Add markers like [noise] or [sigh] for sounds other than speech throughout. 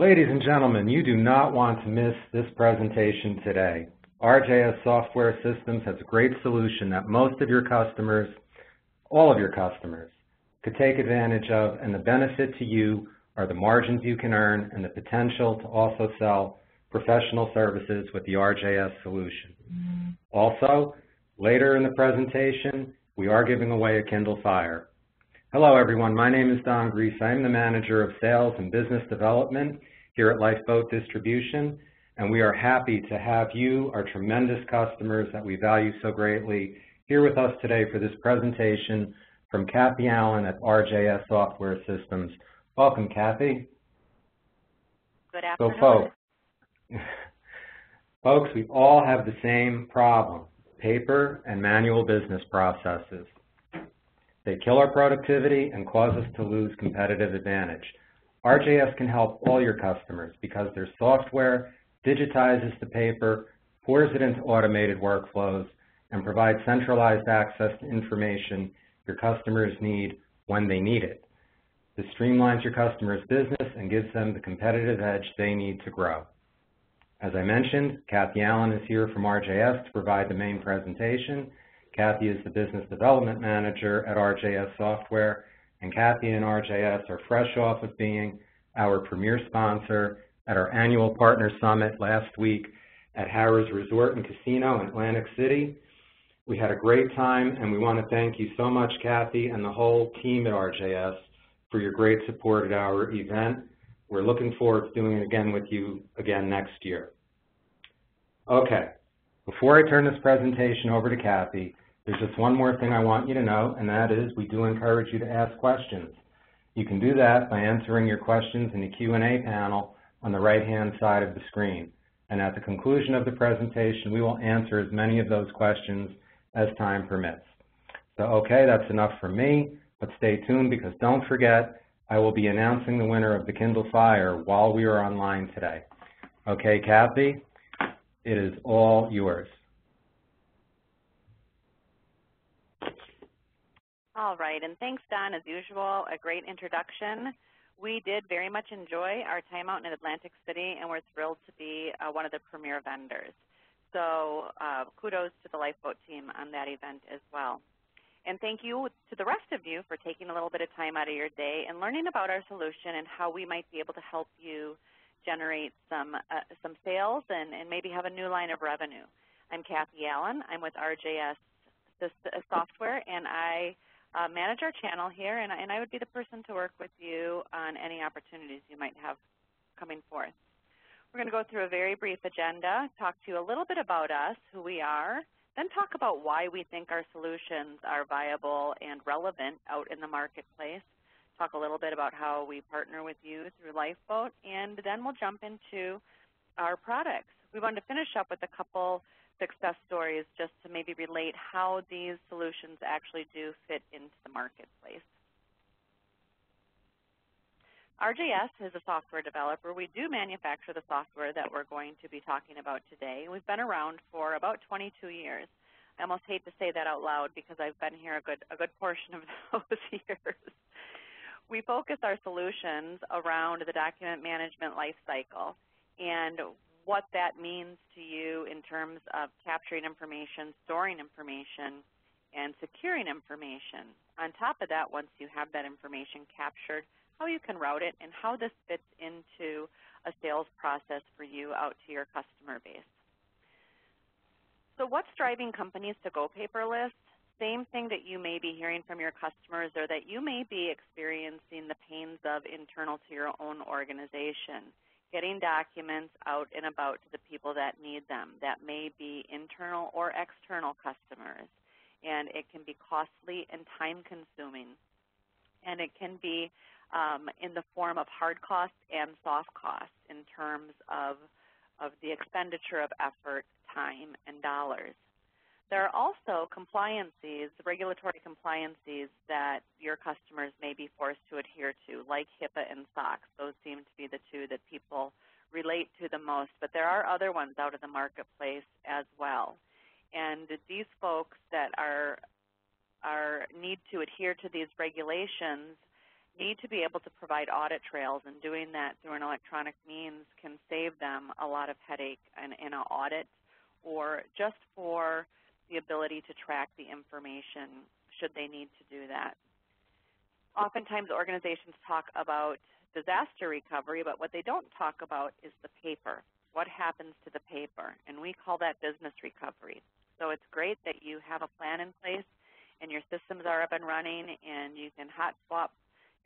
Ladies and gentlemen, you do not want to miss this presentation today. RJS Software Systems has a great solution that most of your customers, all of your customers, could take advantage of, and the benefit to you are the margins you can earn and the potential to also sell professional services with the RJS solution. Also, later in the presentation, we are giving away a Kindle Fire. Hello everyone, my name is Don Grease. I am the Manager of Sales and Business Development here at Lifeboat Distribution, and we are happy to have you, our tremendous customers that we value so greatly, here with us today for this presentation from Kathy Allen at RJS Software Systems. Welcome, Kathy. Good afternoon. So folks, [laughs] folks, we all have the same problem, paper and manual business processes. They kill our productivity and cause us to lose competitive advantage. RJS can help all your customers because their software digitizes the paper, pours it into automated workflows, and provides centralized access to information your customers need when they need it. This streamlines your customer's business and gives them the competitive edge they need to grow. As I mentioned, Kathy Allen is here from RJS to provide the main presentation. Kathy is the Business Development Manager at RJS Software, and Kathy and RJS are fresh off of being our premier sponsor at our annual Partner Summit last week at Harrah's Resort and Casino in Atlantic City. We had a great time, and we want to thank you so much, Kathy, and the whole team at RJS for your great support at our event. We're looking forward to doing it again with you again next year. Okay, before I turn this presentation over to Kathy, there's just one more thing I want you to know, and that is we do encourage you to ask questions. You can do that by answering your questions in the Q&A panel on the right-hand side of the screen. And at the conclusion of the presentation, we will answer as many of those questions as time permits. So, okay, that's enough for me, but stay tuned because don't forget, I will be announcing the winner of the Kindle Fire while we are online today. Okay, Kathy, it is all yours. All right, and thanks, Don, as usual, a great introduction. We did very much enjoy our time out in Atlantic City, and we're thrilled to be uh, one of the premier vendors. So uh, kudos to the Lifeboat team on that event as well. And thank you to the rest of you for taking a little bit of time out of your day and learning about our solution and how we might be able to help you generate some, uh, some sales and, and maybe have a new line of revenue. I'm Kathy Allen. I'm with RJS Software, and I uh, manage our channel here, and, and I would be the person to work with you on any opportunities you might have coming forth. We're going to go through a very brief agenda, talk to you a little bit about us, who we are, then talk about why we think our solutions are viable and relevant out in the marketplace, talk a little bit about how we partner with you through Lifeboat, and then we'll jump into our products. We wanted to finish up with a couple success stories just to maybe relate how these solutions actually do fit into the marketplace. RJS is a software developer. We do manufacture the software that we're going to be talking about today. We've been around for about 22 years. I almost hate to say that out loud because I've been here a good, a good portion of [laughs] those years. We focus our solutions around the document management lifecycle. And what that means to you in terms of capturing information, storing information, and securing information. On top of that, once you have that information captured, how you can route it and how this fits into a sales process for you out to your customer base. So what's driving companies to go paperless? Same thing that you may be hearing from your customers or that you may be experiencing the pains of internal to your own organization getting documents out and about to the people that need them. That may be internal or external customers. And it can be costly and time consuming. And it can be um, in the form of hard costs and soft costs in terms of, of the expenditure of effort, time, and dollars. There are also compliances, regulatory compliances that your customers may be forced to adhere to, like HIPAA and SOX. Those seem to be the two that people relate to the most, but there are other ones out in the marketplace as well. And these folks that are, are need to adhere to these regulations need to be able to provide audit trails, and doing that through an electronic means can save them a lot of headache in, in an audit or just for the ability to track the information should they need to do that. Oftentimes organizations talk about disaster recovery, but what they don't talk about is the paper. What happens to the paper? And we call that business recovery. So it's great that you have a plan in place and your systems are up and running and you can hot swap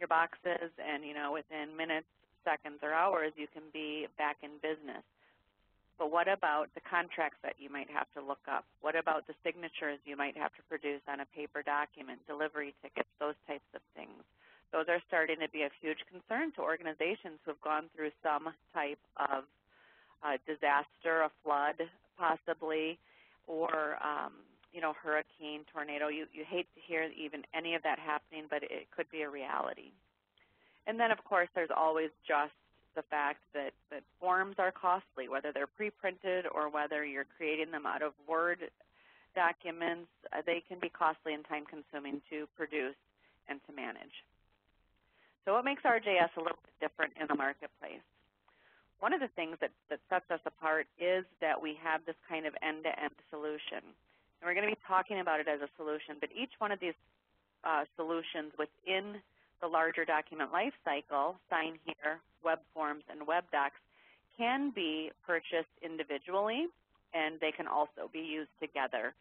your boxes and you know within minutes, seconds, or hours you can be back in business. But what about the contracts that you might have to look up? What about the signatures you might have to produce on a paper document, delivery tickets, those types of things? Those are starting to be a huge concern to organizations who have gone through some type of uh, disaster, a flood possibly, or um, you know, hurricane, tornado. You, you hate to hear even any of that happening, but it could be a reality. And then, of course, there's always just the fact that, that forms are costly, whether they're pre-printed or whether you're creating them out of Word documents. Uh, they can be costly and time-consuming to produce and to manage. So what makes RJS a little bit different in the marketplace? One of the things that, that sets us apart is that we have this kind of end-to-end -end solution. And we're going to be talking about it as a solution, but each one of these uh, solutions within the larger document lifecycle, sign here, web forms, and web docs, can be purchased individually, and they can also be used together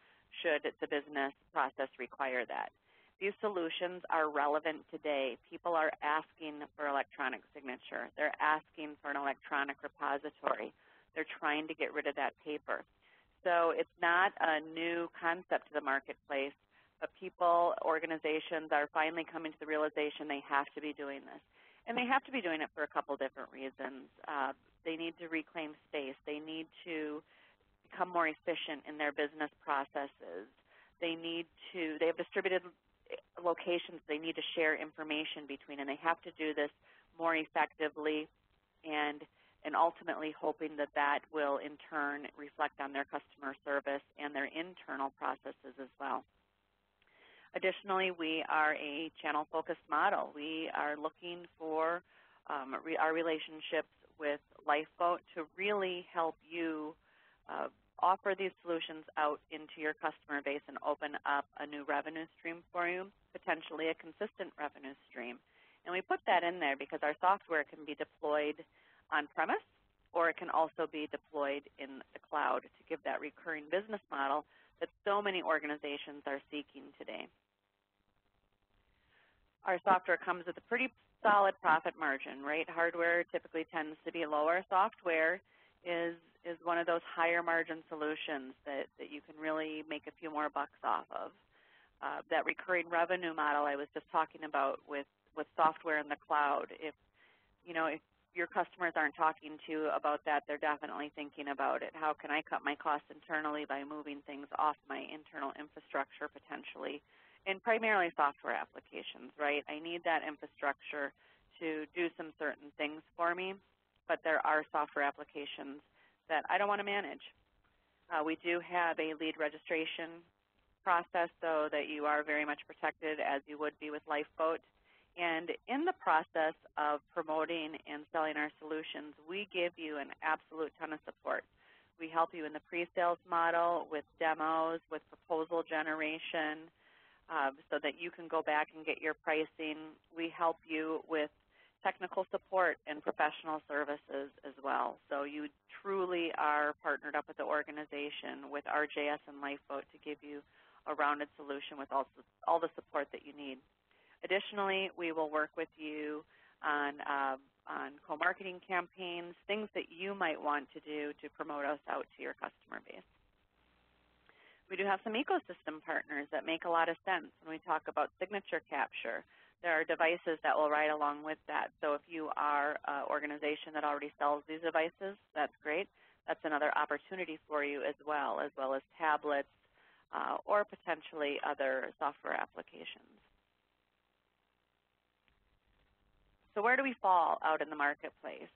should the business process require that. These solutions are relevant today. People are asking for electronic signature. They're asking for an electronic repository. They're trying to get rid of that paper. So it's not a new concept to the marketplace but people, organizations are finally coming to the realization they have to be doing this. And they have to be doing it for a couple different reasons. Uh, they need to reclaim space. They need to become more efficient in their business processes. They need to, they have distributed locations they need to share information between, and they have to do this more effectively and, and ultimately hoping that that will in turn reflect on their customer service and their internal processes as well. Additionally, we are a channel-focused model. We are looking for um, re our relationships with Lifeboat to really help you uh, offer these solutions out into your customer base and open up a new revenue stream for you, potentially a consistent revenue stream. And we put that in there because our software can be deployed on-premise or it can also be deployed in the cloud to give that recurring business model that so many organizations are seeking today. Our software comes with a pretty solid profit margin, right? Hardware typically tends to be lower. Software is is one of those higher margin solutions that, that you can really make a few more bucks off of. Uh, that recurring revenue model I was just talking about with, with software in the cloud, if you know if your customers aren't talking to you about that, they're definitely thinking about it. How can I cut my costs internally by moving things off my internal infrastructure potentially and primarily software applications, right? I need that infrastructure to do some certain things for me, but there are software applications that I don't want to manage. Uh, we do have a lead registration process, so that you are very much protected as you would be with Lifeboat. And in the process of promoting and selling our solutions, we give you an absolute ton of support. We help you in the pre-sales model with demos, with proposal generation, um, so that you can go back and get your pricing. We help you with technical support and professional services as well. So you truly are partnered up with the organization with RJS and Lifeboat to give you a rounded solution with all, all the support that you need. Additionally, we will work with you on, uh, on co-marketing campaigns, things that you might want to do to promote us out to your customer base. We do have some ecosystem partners that make a lot of sense when we talk about signature capture. There are devices that will ride along with that. So if you are an organization that already sells these devices, that's great. That's another opportunity for you as well, as well as tablets uh, or potentially other software applications. So where do we fall out in the marketplace?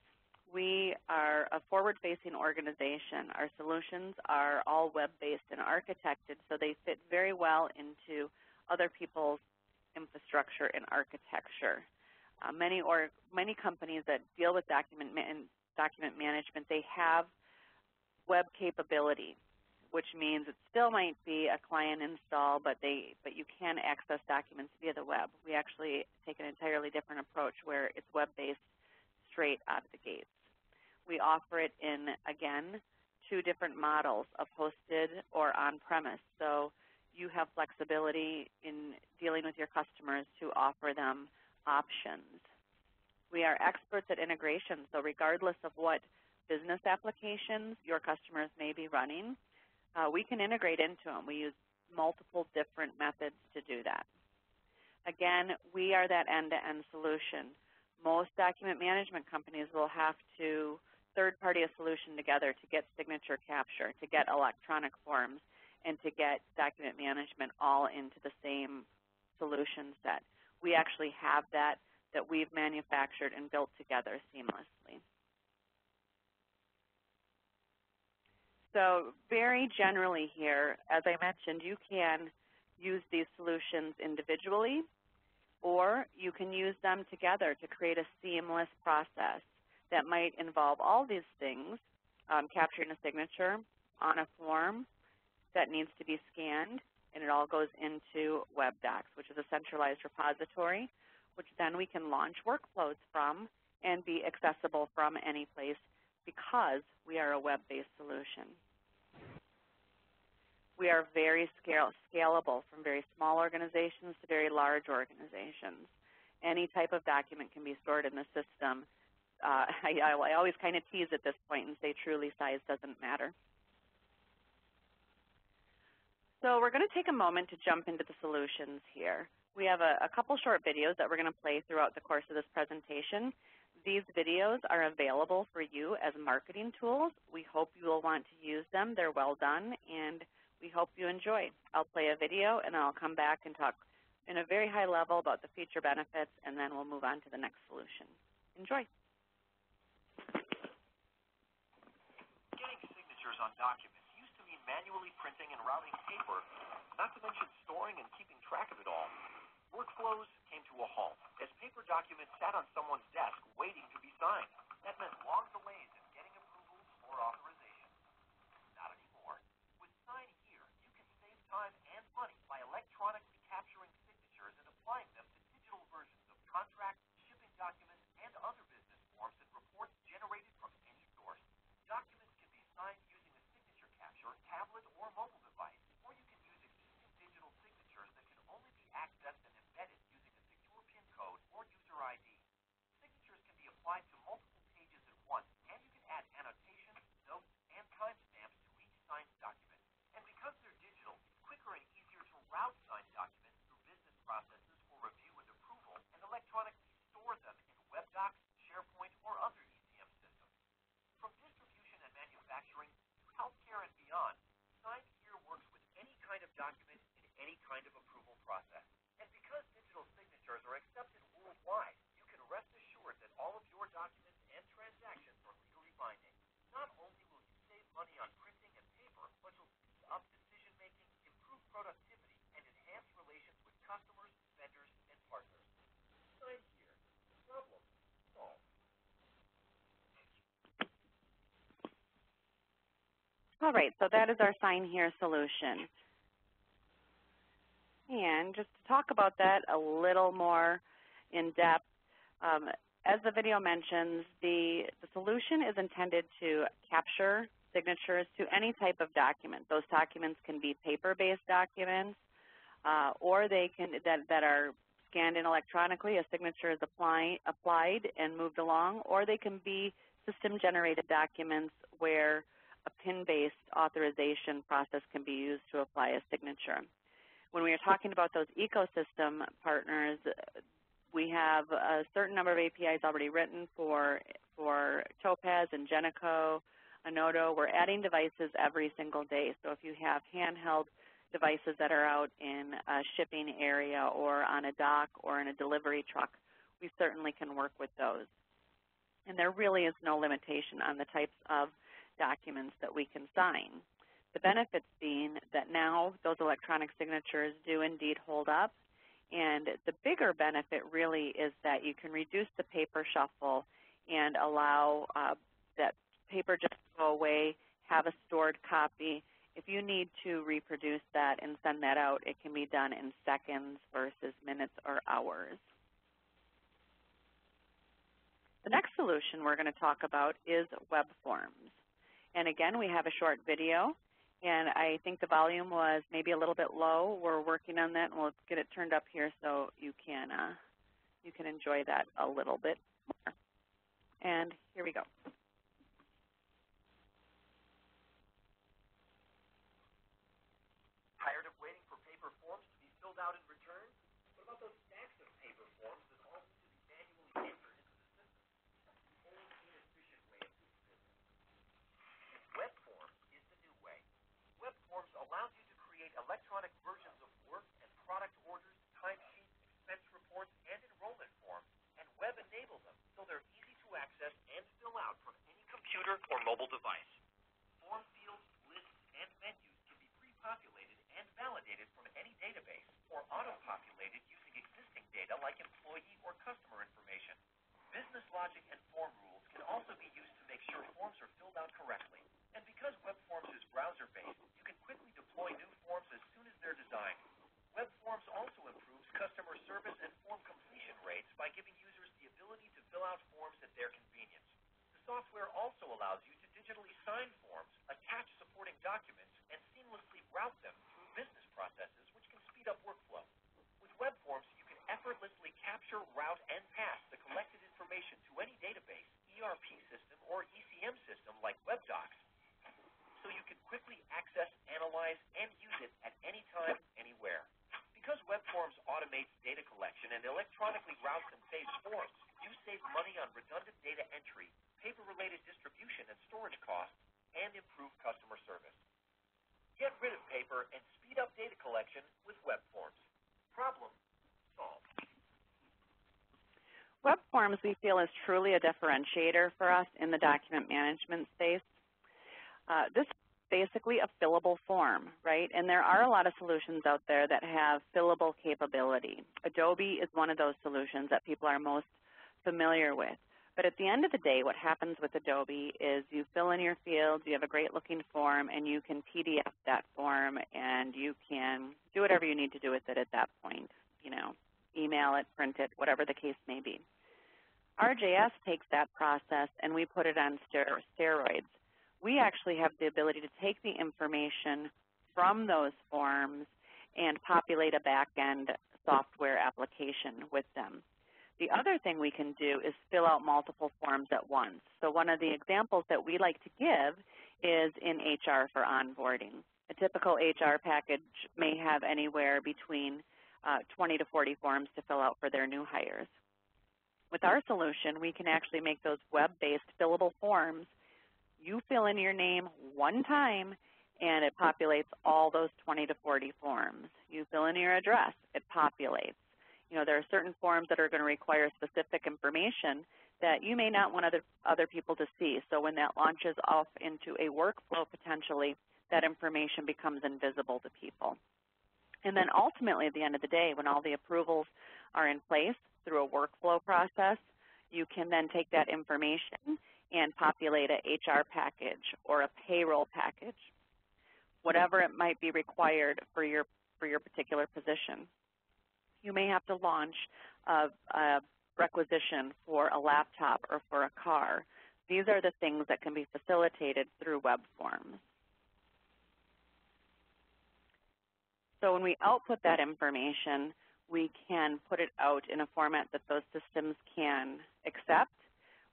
We are a forward-facing organization. Our solutions are all web-based and architected, so they fit very well into other people's infrastructure and architecture. Uh, many or many companies that deal with document document management, they have web capability, which means it still might be a client install, but they but you can access documents via the web. We actually take an entirely different approach where it's web-based straight out of the gates. We offer it in again two different models of hosted or on-premise. So you have flexibility in dealing with your customers to offer them options. We are experts at integration, so regardless of what business applications your customers may be running, uh, we can integrate into them. We use multiple different methods to do that. Again, we are that end-to-end -end solution. Most document management companies will have to third-party a solution together to get signature capture, to get electronic forms, and to get document management all into the same solution set. We actually have that that we've manufactured and built together seamlessly. So very generally here, as I mentioned, you can use these solutions individually or you can use them together to create a seamless process that might involve all these things, um, capturing a signature on a form that needs to be scanned, and it all goes into WebDocs, which is a centralized repository, which then we can launch workflows from and be accessible from any place because we are a web-based solution. We are very scale scalable from very small organizations to very large organizations. Any type of document can be stored in the system. Uh, [laughs] I, I always kind of tease at this point and say truly size doesn't matter. So we're going to take a moment to jump into the solutions here. We have a, a couple short videos that we're going to play throughout the course of this presentation. These videos are available for you as marketing tools. We hope you will want to use them. They're well done, and we hope you enjoy. I'll play a video, and I'll come back and talk in a very high level about the feature benefits, and then we'll move on to the next solution. Enjoy. Getting signatures on documents used to mean manually printing and routing paper, not to mention storing and keeping track of it all. Workflows came to a halt as paper documents sat on someone's desk waiting to be signed. That meant long delays in getting approvals or authorization. Not anymore. With Sign Here, you can save time and money by electronically capturing signatures and applying them to digital versions of contracts, shipping documents, and other business forms and reports generated from any source. Documents can be signed tablet or mobile device, or you can use existing digital signatures that can only be accessed and embedded using a secure PIN code or user ID. Signatures can be applied to multiple pages at once, and you can add annotations, notes, and timestamps to each signed document. And because they're digital, it's quicker and easier to route signed documents through business processes for review and approval, and electronically store them in WebDocs, SharePoint, or other ECM systems. From distribution and manufacturing to healthcare and beyond, Sign Here works with any kind of document in any kind of approval process. And because digital signatures are accepted worldwide, you can rest assured that all of your documents and transactions are. Not only will you save money on printing and paper, but you'll speed up decision-making, improve productivity, and enhance relations with customers, vendors, and partners. Sign Here. Problem solved. All right, so that is our sign here solution. And just to talk about that a little more in depth, um, as the video mentions, the, the solution is intended to capture signatures to any type of document. Those documents can be paper-based documents, uh, or they can that, that are scanned in electronically. A signature is apply, applied and moved along, or they can be system-generated documents where a PIN-based authorization process can be used to apply a signature. When we are talking about those ecosystem partners, we have a certain number of APIs already written for, for Topaz and Genico, Onoto. We're adding devices every single day. So if you have handheld devices that are out in a shipping area or on a dock or in a delivery truck, we certainly can work with those. And there really is no limitation on the types of documents that we can sign. The benefits being that now those electronic signatures do indeed hold up And the bigger benefit really is that you can reduce the paper shuffle and allow uh, that paper just to go away, have a stored copy. If you need to reproduce that and send that out, it can be done in seconds versus minutes or hours. The next solution we're going to talk about is web forms. And again, we have a short video and I think the volume was maybe a little bit low. We're working on that, and we'll get it turned up here so you can uh, you can enjoy that a little bit more. And here we go. Tired of waiting for paper forms to be filled out and returned? What about those stacks of paper forms that all need to be manually entered into the system? Old, inefficient way of doing business. Web forms is the new way. Web forms allows you to create electronic versions of work and product orders, timesheets, expense reports, and enrollment forms, and web enable them so they're easy to access and fill out from any computer or mobile device. Form fields, lists, and menus can be pre-populated and validated from any database or auto-populated using existing data like employee or customer information. Business logic and form rules can also be used to make sure forms are filled out correctly. And because web forms is browser-based, you can quickly deploy new forms as soon as they're designed. Web forms also improves customer service and form completion rates by giving users the ability to fill out forms at their convenience. The software also allows you to digitally sign forms, attach supporting documents, and seamlessly route them through business processes, which can speed up workflow. With web forms, you can effortlessly capture, route, and pass the collected information to any database, ERP system, or ECM system like WebDocs, so you can quickly access, analyze, and use it at any time, anywhere. Because web forms automates data collection and electronically routes and saves forms, you save money on redundant data entry, paper-related distribution and storage costs, and improve customer service. Get rid of paper and speed up data collection with web forms. Problem solved. Forms we feel is truly a differentiator for us in the document management space. Uh, this is basically a fillable form, right? And there are a lot of solutions out there that have fillable capability. Adobe is one of those solutions that people are most familiar with. But at the end of the day, what happens with Adobe is you fill in your fields, you have a great looking form, and you can PDF that form, and you can do whatever you need to do with it at that point. You know, email it, print it, whatever the case may be. RJS takes that process and we put it on steroids. We actually have the ability to take the information from those forms and populate a back-end software application with them. The other thing we can do is fill out multiple forms at once. So one of the examples that we like to give is in HR for onboarding. A typical HR package may have anywhere between uh, 20 to 40 forms to fill out for their new hires. With our solution, we can actually make those web-based fillable forms. You fill in your name one time, and it populates all those 20 to 40 forms. You fill in your address, it populates. You know, there are certain forms that are going to require specific information that you may not want other, other people to see. So when that launches off into a workflow potentially, that information becomes invisible to people. And then ultimately at the end of the day, when all the approvals are in place through a workflow process, you can then take that information and populate a HR package or a payroll package, whatever it might be required for your, for your particular position. You may have to launch a, a requisition for a laptop or for a car. These are the things that can be facilitated through web forms. So when we output that information, we can put it out in a format that those systems can accept.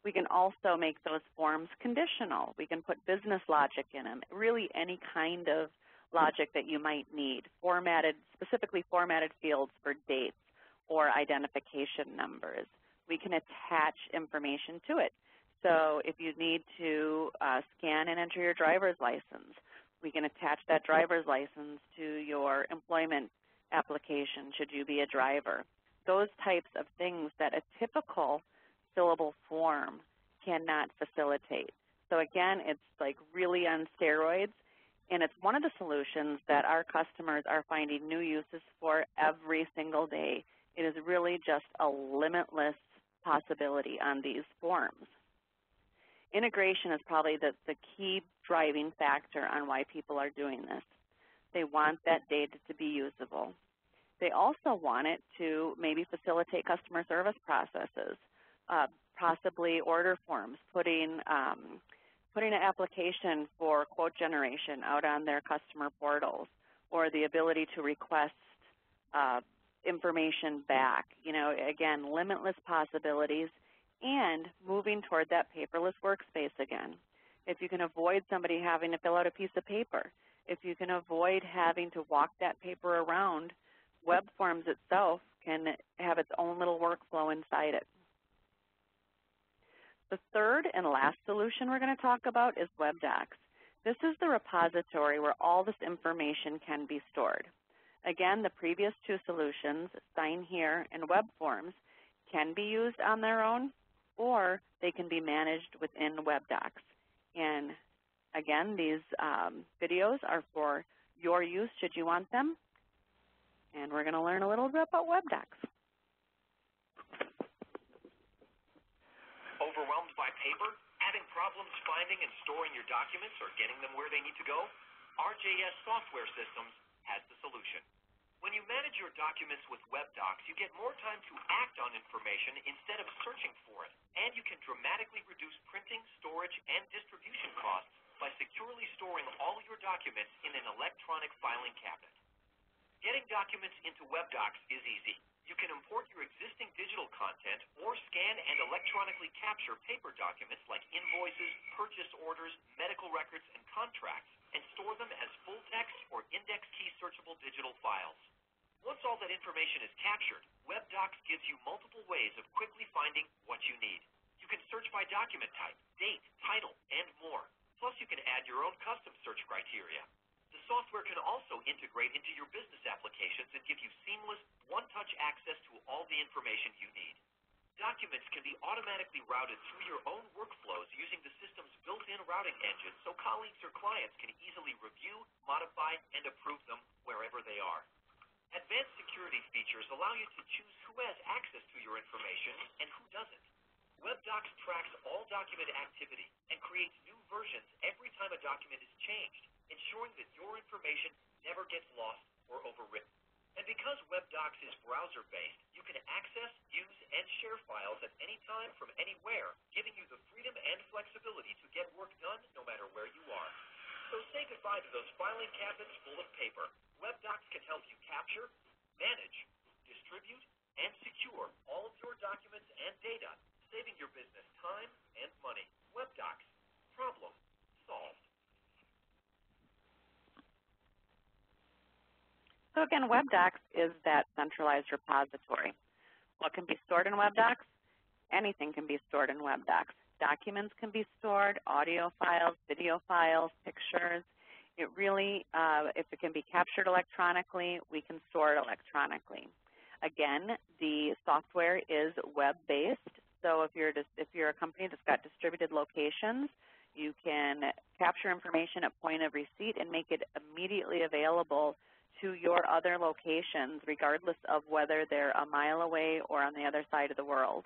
We can also make those forms conditional. We can put business logic in them, really any kind of logic that you might need, formatted, specifically formatted fields for dates or identification numbers. We can attach information to it. So if you need to uh, scan and enter your driver's license, we can attach that driver's license to your employment application should you be a driver. Those types of things that a typical fillable form cannot facilitate. So again, it's like really on steroids, and it's one of the solutions that our customers are finding new uses for every single day. It is really just a limitless possibility on these forms. Integration is probably the, the key driving factor on why people are doing this. They want that data to be usable. They also want it to maybe facilitate customer service processes, uh, possibly order forms, putting, um, putting an application for quote generation out on their customer portals, or the ability to request uh, information back. You know, again, limitless possibilities and moving toward that paperless workspace again. If you can avoid somebody having to fill out a piece of paper, if you can avoid having to walk that paper around, web forms itself can have its own little workflow inside it. The third and last solution we're going to talk about is WebDocs. This is the repository where all this information can be stored. Again, the previous two solutions, Sign Here and Web Forms, can be used on their own or they can be managed within WebDocs. And again, these um, videos are for your use should you want them. And we're going to learn a little bit about WebDocs. Overwhelmed by paper? Having problems finding and storing your documents or getting them where they need to go? RJS Software Systems has the solution. When you manage your documents with WebDocs, you get more time to act on information instead of searching for it. And you can dramatically reduce printing, storage, and distribution costs by securely storing all your documents in an electronic filing cabinet. Getting documents into WebDocs is easy. You can import your existing digital content or scan and electronically capture paper documents like invoices, purchase orders, medical records, and contracts, and store them as full text or index key searchable digital files. Once all that information is captured, WebDocs gives you multiple ways of quickly finding what you need. You can search by document type, date, title, and more. Plus, you can add your own custom search criteria. The software can also integrate into your business applications and give you seamless, one-touch access to all the information you need. Documents can be automatically routed through your own workflows using the system's built-in routing engine so colleagues or clients can easily review, modify, and approve them wherever they are. Advanced security features allow you to choose who has access to your information and who doesn't. WebDocs tracks all document activity and creates new versions every time a document is changed ensuring that your information never gets lost or overwritten. And because WebDocs is browser-based, you can access, use, and share files at any time from anywhere, giving you the freedom and flexibility to get work done no matter where you are. So say goodbye to those filing cabinets full of paper. WebDocs can help you capture, manage, distribute, and secure all of your documents and data, saving your business time and money. WebDocs. Problem solved. So again, WebDocs is that centralized repository. What can be stored in WebDocs? Anything can be stored in WebDocs. Documents can be stored, audio files, video files, pictures. It really, uh, if it can be captured electronically, we can store it electronically. Again, the software is web-based, so if you're, just, if you're a company that's got distributed locations, you can capture information at point of receipt and make it immediately available to your other locations, regardless of whether they're a mile away or on the other side of the world.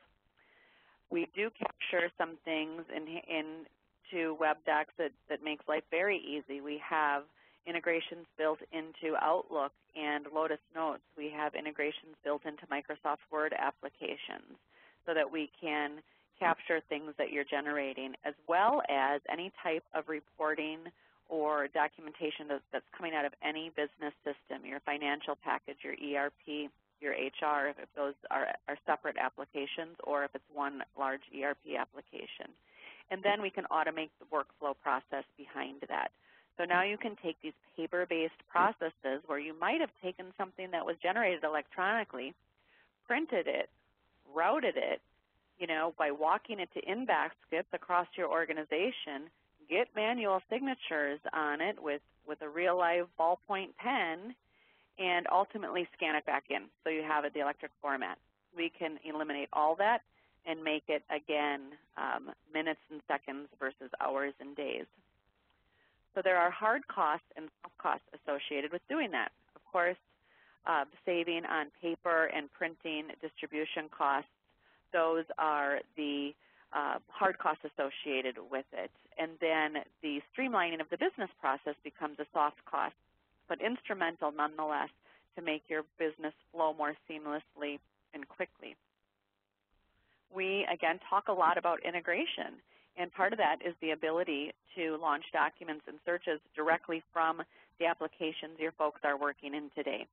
We do capture some things in, into WebDocs that, that makes life very easy. We have integrations built into Outlook and Lotus Notes. We have integrations built into Microsoft Word applications so that we can capture things that you're generating, as well as any type of reporting or documentation that's coming out of any business system, your financial package, your ERP, your HR, if those are, are separate applications or if it's one large ERP application. And then we can automate the workflow process behind that. So now you can take these paper-based processes where you might have taken something that was generated electronically, printed it, routed it, you know, by walking it to InBaskets across your organization, get manual signatures on it with, with a real live ballpoint pen, and ultimately scan it back in so you have it the electric format. We can eliminate all that and make it, again, um, minutes and seconds versus hours and days. So there are hard costs and soft costs associated with doing that. Of course, uh, saving on paper and printing distribution costs. Those are the uh, hard costs associated with it. And then the streamlining of the business process becomes a soft cost, but instrumental nonetheless to make your business flow more seamlessly and quickly. We, again, talk a lot about integration, and part of that is the ability to launch documents and searches directly from the applications your folks are working in today.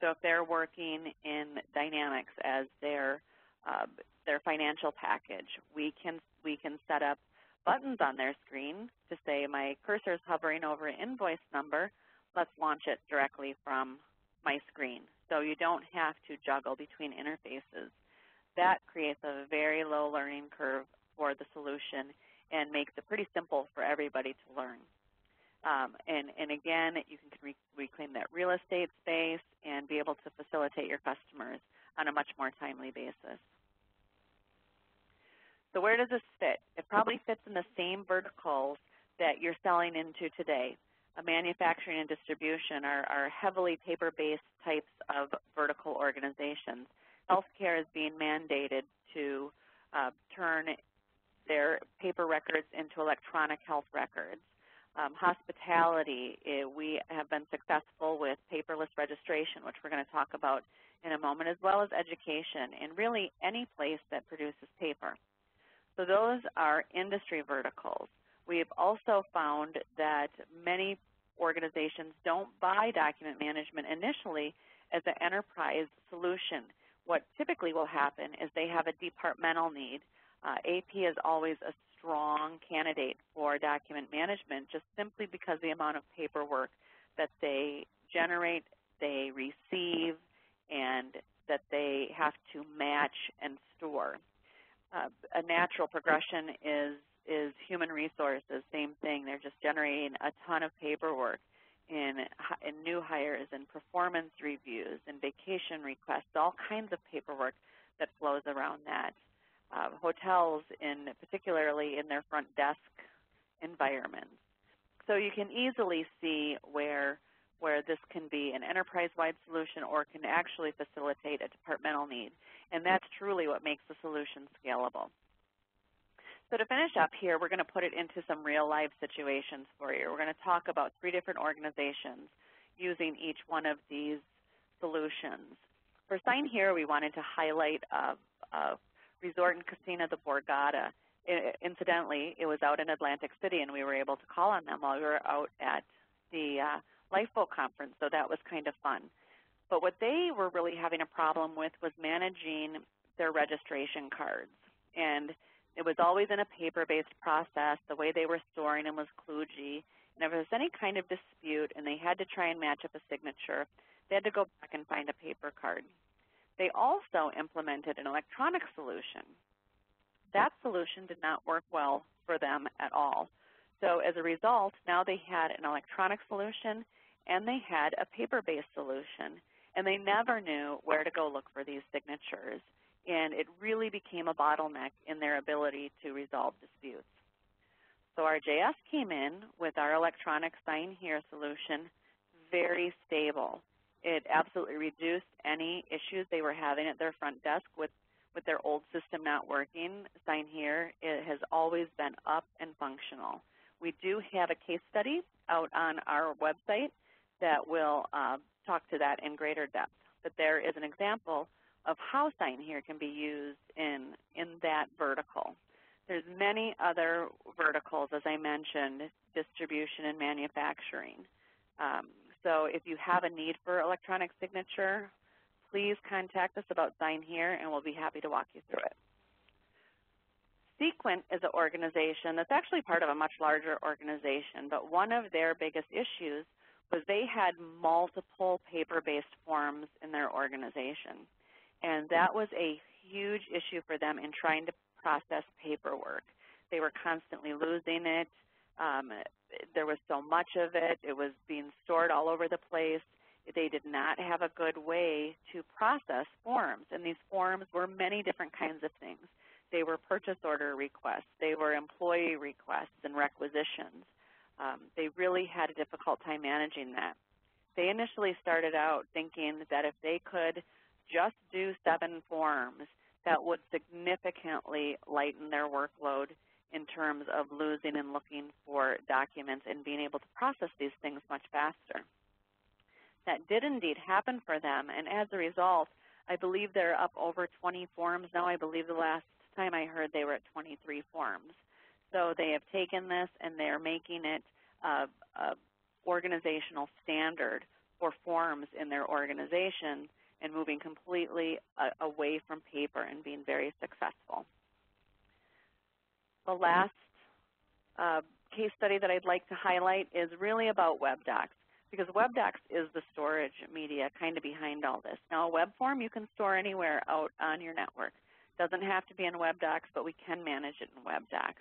So if they're working in Dynamics as their uh, their financial package, we can we can set up buttons on their screen to say my cursor is hovering over an invoice number. Let's launch it directly from my screen. So you don't have to juggle between interfaces. That creates a very low learning curve for the solution and makes it pretty simple for everybody to learn. Um, and, and, again, you can re reclaim that real estate space and be able to facilitate your customers on a much more timely basis. So where does this fit? It probably fits in the same verticals that you're selling into today. A manufacturing and distribution are, are heavily paper-based types of vertical organizations. Healthcare is being mandated to uh, turn their paper records into electronic health records. Um, hospitality, eh, we have been successful with paperless registration, which we're going to talk about in a moment, as well as education, and really any place that produces paper. So those are industry verticals. We've also found that many organizations don't buy document management initially as an enterprise solution. What typically will happen is they have a departmental need. Uh, AP is always a strong candidate for document management just simply because the amount of paperwork that they generate, they receive, and that they have to match and store. Uh, a natural progression is is human resources, same thing. They're just generating a ton of paperwork in, in new hires and performance reviews and vacation requests, all kinds of paperwork that flows around that. Uh, hotels, in particularly in their front desk environments. So you can easily see where where this can be an enterprise-wide solution or can actually facilitate a departmental need. And that's truly what makes the solution scalable. So to finish up here, we're going to put it into some real life situations for you. We're going to talk about three different organizations using each one of these solutions. For Sign Here, we wanted to highlight a, a resort and casino, the Borgata. I, incidentally, it was out in Atlantic City, and we were able to call on them while we were out at the uh, Lifeboat Conference, so that was kind of fun. But what they were really having a problem with was managing their registration cards. And it was always in a paper-based process. The way they were storing them was kludgy. And if there was any kind of dispute and they had to try and match up a signature, they had to go back and find a paper card. They also implemented an electronic solution. That solution did not work well for them at all. So as a result, now they had an electronic solution and they had a paper-based solution, and they never knew where to go look for these signatures, and it really became a bottleneck in their ability to resolve disputes. So RJS came in with our electronic sign here solution, very stable. It absolutely reduced any issues they were having at their front desk with, with their old system not working. Sign here it has always been up and functional. We do have a case study out on our website that will uh, talk to that in greater depth. But there is an example of how sign here can be used in, in that vertical. There's many other verticals, as I mentioned, distribution and manufacturing. Um, so if you have a need for electronic signature, please contact us about Sign Here, and we'll be happy to walk you through it. Sequent is an organization that's actually part of a much larger organization, but one of their biggest issues was they had multiple paper-based forms in their organization. And that was a huge issue for them in trying to process paperwork. They were constantly losing it. Um, there was so much of it. It was being stored all over the place. They did not have a good way to process forms. And these forms were many different kinds of things. They were purchase order requests. They were employee requests and requisitions. Um, they really had a difficult time managing that. They initially started out thinking that if they could just do seven forms, that would significantly lighten their workload in terms of losing and looking for documents and being able to process these things much faster. That did indeed happen for them, and as a result, I believe they're up over 20 forms now. I believe the last time I heard they were at 23 forms. So they have taken this and they're making it a, a organizational standard for forms in their organization and moving completely uh, away from paper and being very successful. The last uh, case study that I'd like to highlight is really about WebDocs because WebDocs is the storage media kind of behind all this. Now a web form you can store anywhere out on your network. Doesn't have to be in WebDocs, but we can manage it in WebDocs.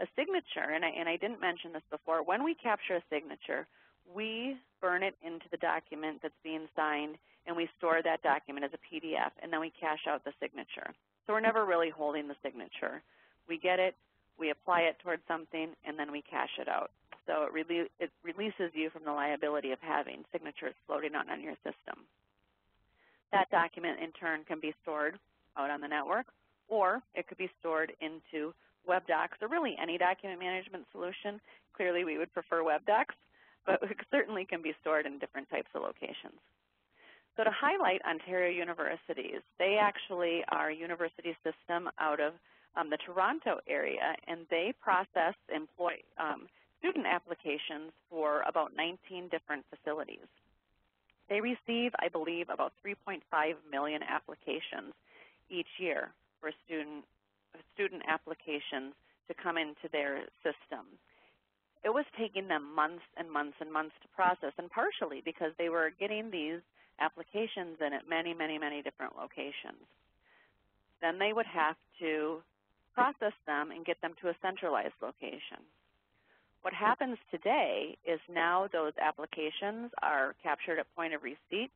A signature, and I, and I didn't mention this before, when we capture a signature, we burn it into the document that's being signed and we store that document as a PDF and then we cash out the signature. So we're never really holding the signature. We get it, we apply it towards something, and then we cash it out. So it, rele it releases you from the liability of having signatures floating out on your system. That document in turn can be stored out on the network or it could be stored into WebDocs or really any document management solution. Clearly we would prefer WebDocs, but [laughs] it certainly can be stored in different types of locations. So to highlight Ontario universities, they actually are a university system out of um, the Toronto area, and they process employee, um, student applications for about 19 different facilities. They receive, I believe, about 3.5 million applications each year for student, student applications to come into their system. It was taking them months and months and months to process, and partially because they were getting these applications in at many, many, many different locations. Then they would have to process them and get them to a centralized location. What happens today is now those applications are captured at point of receipt.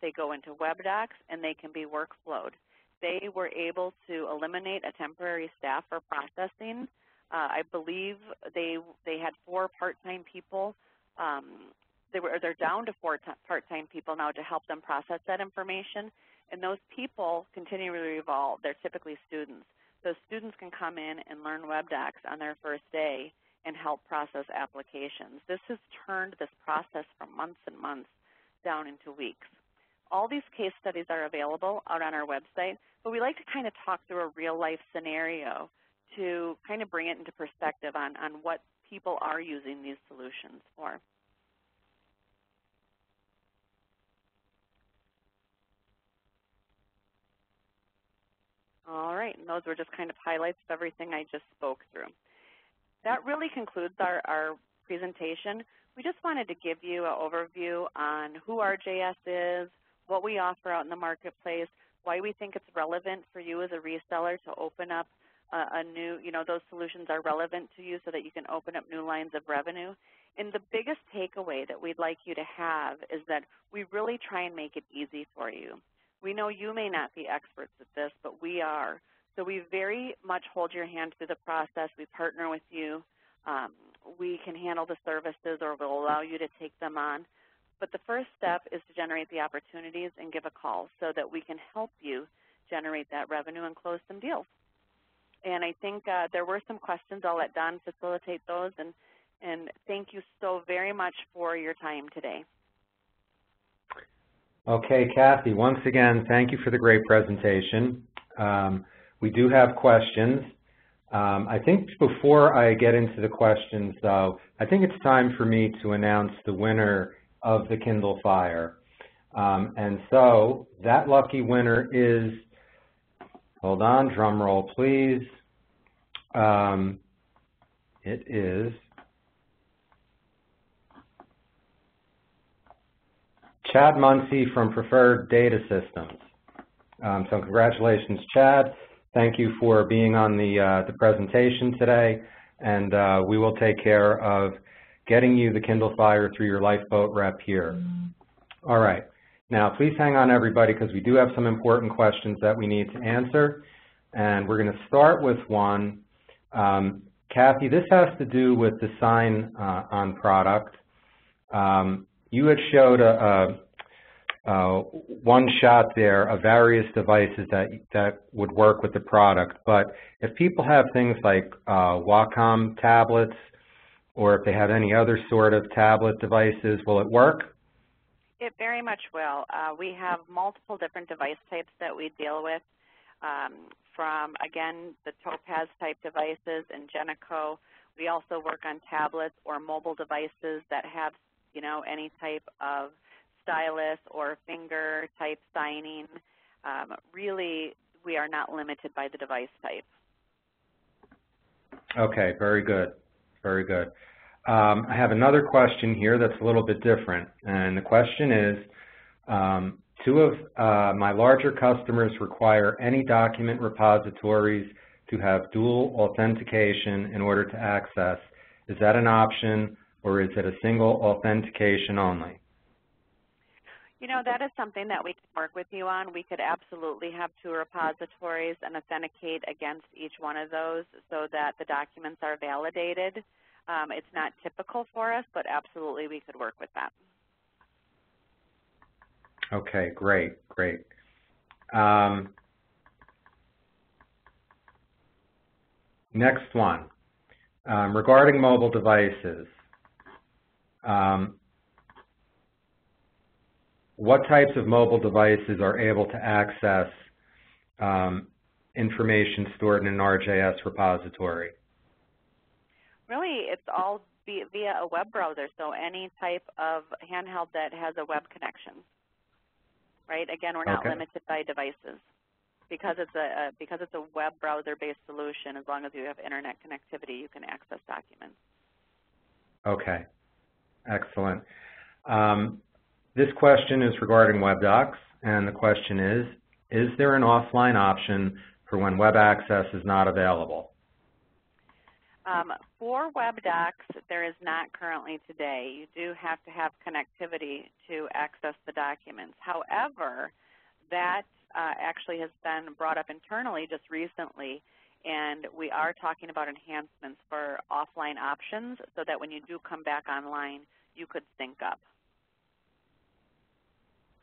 They go into WebDocs and they can be workflowed. They were able to eliminate a temporary staff for processing. Uh, I believe they they had four part-time people. Um, they were they're down to four part-time people now to help them process that information. And those people continually evolve. They're typically students. So students can come in and learn WebDocs on their first day and help process applications. This has turned this process from months and months down into weeks. All these case studies are available out on our website, but we like to kind of talk through a real life scenario to kind of bring it into perspective on, on what people are using these solutions for. All right, and those were just kind of highlights of everything I just spoke through. That really concludes our, our presentation. We just wanted to give you an overview on who RJS is, what we offer out in the marketplace, why we think it's relevant for you as a reseller to open up a, a new, you know, those solutions are relevant to you so that you can open up new lines of revenue. And the biggest takeaway that we'd like you to have is that we really try and make it easy for you. We know you may not be experts at this, but we are. So we very much hold your hand through the process. We partner with you. Um, we can handle the services or we'll allow you to take them on. But the first step is to generate the opportunities and give a call so that we can help you generate that revenue and close some deals. And I think uh, there were some questions. I'll let Don facilitate those. And, and thank you so very much for your time today. Okay, Kathy, once again, thank you for the great presentation. Um, we do have questions. Um, I think before I get into the questions, though, I think it's time for me to announce the winner of the Kindle Fire. Um, and so that lucky winner is, hold on, drum roll please. Um, it is Chad Muncie from Preferred Data Systems. Um, so congratulations, Chad. Thank you for being on the, uh, the presentation today, and uh, we will take care of getting you the Kindle Fire through your Lifeboat rep here. All right. Now, please hang on, everybody, because we do have some important questions that we need to answer. And we're going to start with one. Um, Kathy, this has to do with the sign uh, on product. Um, you had showed a, a, a one shot there of various devices that that would work with the product. But if people have things like uh, Wacom tablets, or if they have any other sort of tablet devices, will it work? It very much will. Uh, we have multiple different device types that we deal with, um, from, again, the Topaz type devices and Genico. We also work on tablets or mobile devices that have, you know, any type of stylus or finger type signing. Um, really, we are not limited by the device type. Okay, very good. Very good. Um, I have another question here that's a little bit different, and the question is, um, two of uh, my larger customers require any document repositories to have dual authentication in order to access. Is that an option, or is it a single authentication only? You know, that is something that we can work with you on. We could absolutely have two repositories and authenticate against each one of those so that the documents are validated. Um, it's not typical for us, but absolutely we could work with that. Okay, great, great. Um, next one, um, regarding mobile devices. Um, what types of mobile devices are able to access um, information stored in an RJS repository? Really, it's all via a web browser, so any type of handheld that has a web connection. Right? Again, we're not okay. limited by devices because it's a, a because it's a web browser-based solution. As long as you have internet connectivity, you can access documents. Okay, excellent. Um, this question is regarding WebDocs, and the question is, is there an offline option for when web access is not available? Um, for WebDocs, there is not currently today. You do have to have connectivity to access the documents. However, that uh, actually has been brought up internally just recently, and we are talking about enhancements for offline options so that when you do come back online, you could sync up.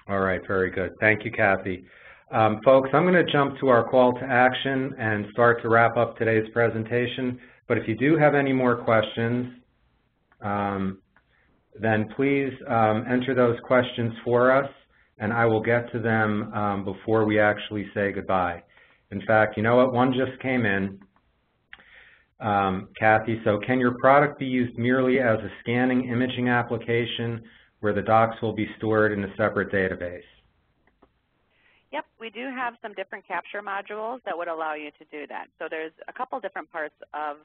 All right, very good. Thank you, Kathy. Um, folks, I'm going to jump to our call to action and start to wrap up today's presentation. But if you do have any more questions, um, then please um, enter those questions for us, and I will get to them um, before we actually say goodbye. In fact, you know what? One just came in, um, Kathy. So can your product be used merely as a scanning imaging application where the docs will be stored in a separate database? Yep, we do have some different capture modules that would allow you to do that. So there's a couple different parts of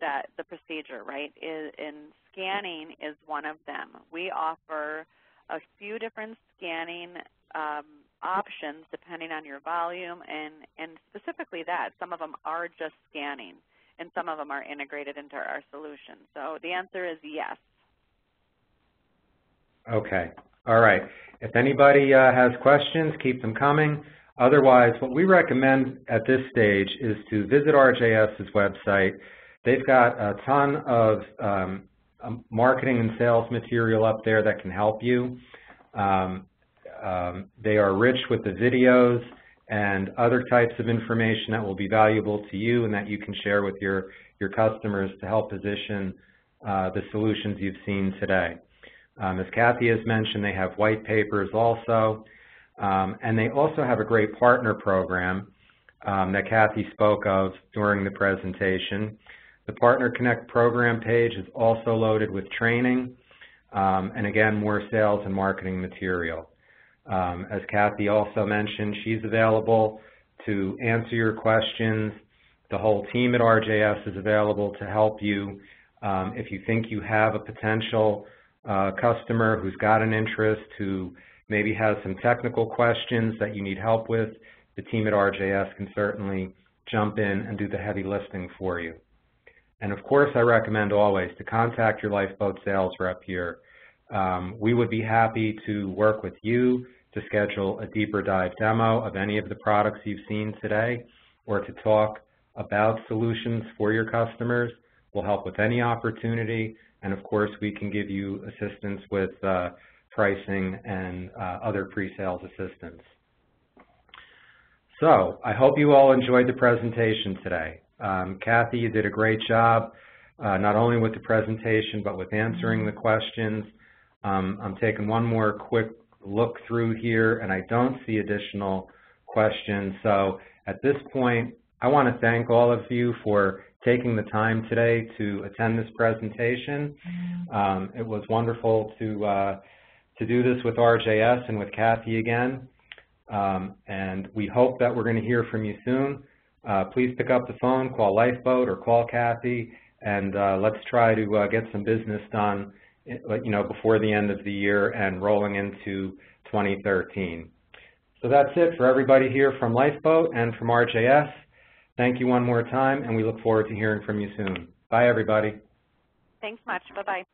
that the procedure, right? In, in scanning is one of them. We offer a few different scanning um, options depending on your volume and, and specifically that. Some of them are just scanning and some of them are integrated into our solution. So the answer is yes. Okay. All right. If anybody uh, has questions, keep them coming. Otherwise, what we recommend at this stage is to visit RJS's website, They've got a ton of um, um, marketing and sales material up there that can help you. Um, um, they are rich with the videos and other types of information that will be valuable to you and that you can share with your, your customers to help position uh, the solutions you've seen today. Um, as Kathy has mentioned, they have white papers also, um, and they also have a great partner program um, that Kathy spoke of during the presentation. The Partner Connect program page is also loaded with training um, and again, more sales and marketing material. Um, as Kathy also mentioned, she's available to answer your questions. The whole team at RJS is available to help you. Um, if you think you have a potential uh, customer who's got an interest, who maybe has some technical questions that you need help with, the team at RJS can certainly jump in and do the heavy lifting for you. And of course, I recommend always to contact your lifeboat sales rep here. Um, we would be happy to work with you to schedule a deeper dive demo of any of the products you've seen today or to talk about solutions for your customers. We'll help with any opportunity, and of course, we can give you assistance with uh, pricing and uh, other pre-sales assistance. So I hope you all enjoyed the presentation today. Um, Kathy, you did a great job, uh, not only with the presentation, but with answering the questions. Um, I'm taking one more quick look through here, and I don't see additional questions. So at this point, I want to thank all of you for taking the time today to attend this presentation. Um, it was wonderful to, uh, to do this with RJS and with Kathy again. Um, and we hope that we're going to hear from you soon. Uh, please pick up the phone, call Lifeboat, or call Kathy, and uh, let's try to uh, get some business done you know, before the end of the year and rolling into 2013. So that's it for everybody here from Lifeboat and from RJS. Thank you one more time, and we look forward to hearing from you soon. Bye, everybody. Thanks much. Bye-bye.